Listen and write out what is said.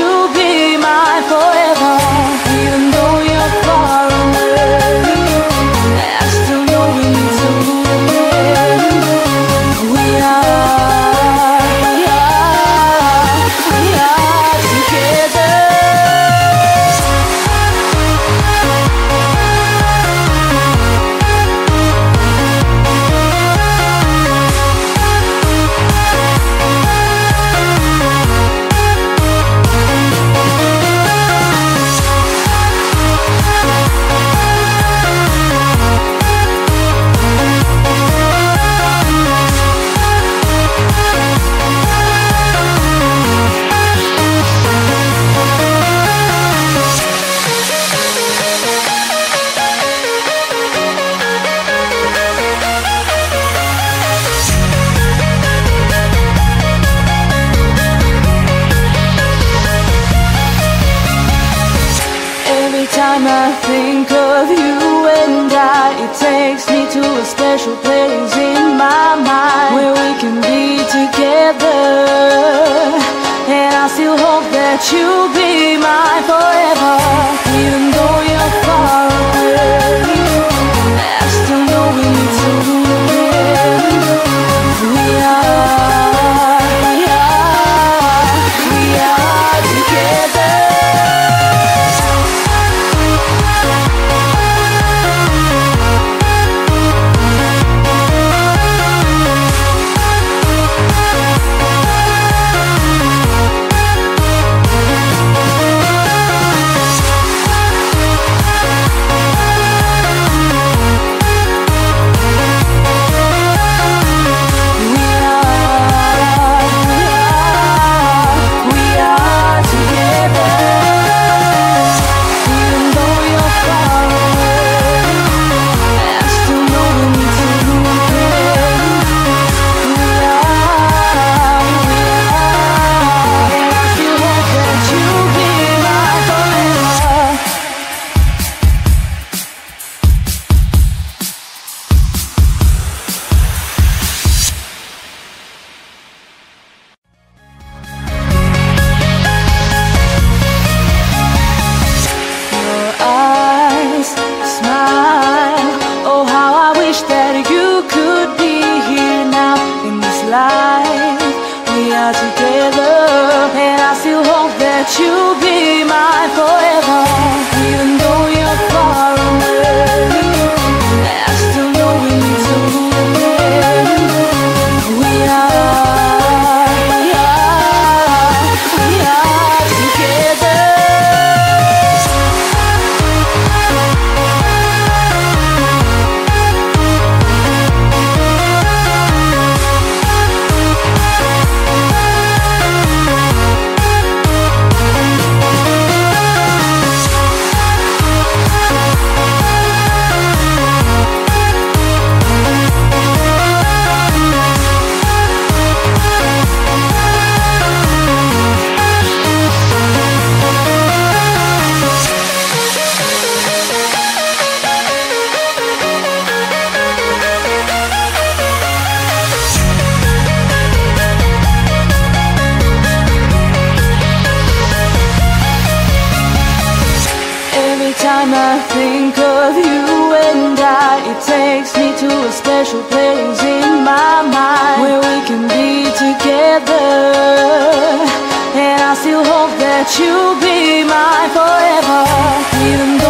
hope time I think of you and I, it takes me to a special place in my mind where we can be together. And I still hope that you'll be mine forever, We are together, and I still hope that you'll be mine forever. Even though you're think of you and I. It takes me to a special place in my mind Where we can be together. And I still hope that you'll be mine forever. Even